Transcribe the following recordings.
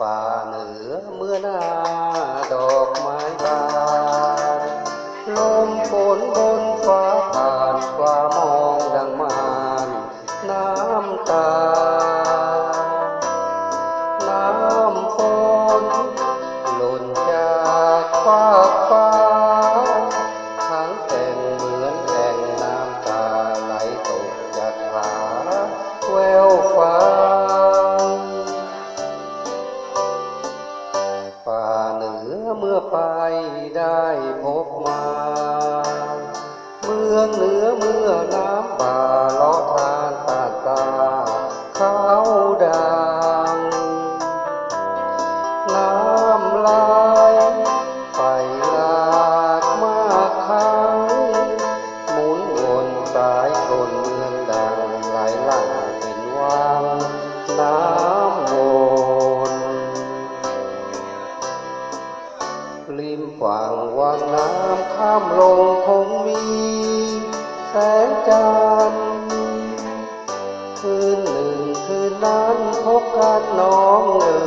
ป่าเหนือเมื่อหน้าดอกไม้บานลมฝนบ องเหนือเมื่อน้ำป่าลาะทานตาตาเขาดังน้ำไหลไปหลากมากครั้งหมุนวนสายชนเมืองดังไหลหลั่งเป็นวังน้ำวนริมฝั่งวังน้ำข้ามลง แสงจันทร์คืนหนึ่งคืนนั้นพบกันน้องเอ๋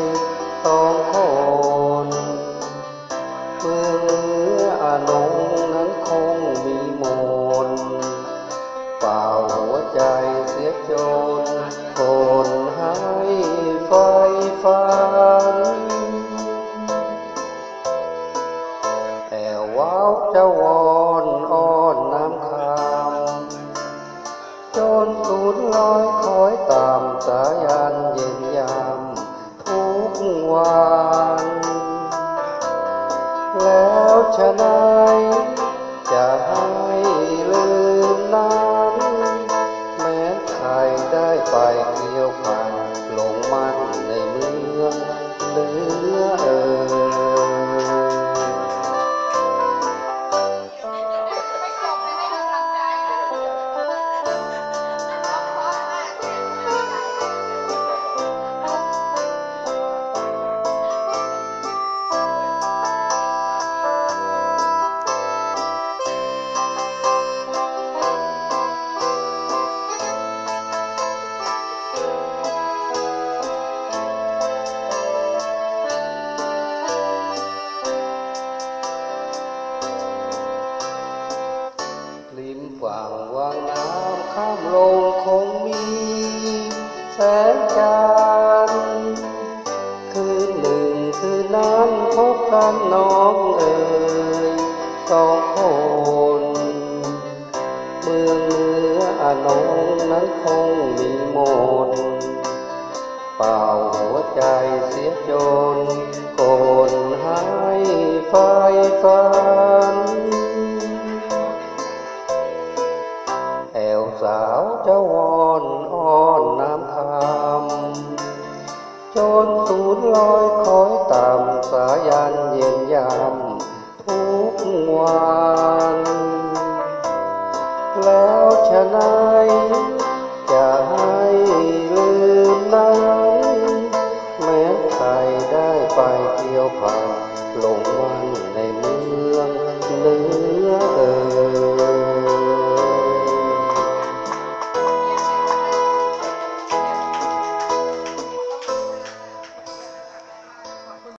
ยสองคนเมือเนืออานงนั้นคงมีมนเป่าหัวใจเสียจนคนให้ไฟฝันแต่ว้าวเจ้าวำจนสูญลอยคอยตามสายันเย็นยามทุกวัน แล้วฉะนายจะให้ลืมนั้น แม้ใครได้ไปเกี่ยวพัน ริมฝั่งวังน้ำข้ามลงคงมีแสงจันทร์คืนหนึ่งคืนนั้นพบกันน้องเอ๋ยสองคนเมืองเหนืออานงนั้นคงมีมนเป่าหัวใจเสียจนโกนให้ไฟฝัน สาวเจ้าวอนอ้อนน้ำคำจนสูญลอยคอยตามสายันเย็นยามทุกวัน แล้วฉะไหนจะให้ลืมนั้นแม้ใครได้ไปเที่ยวผ่านหลงมันในเมืองเหนือ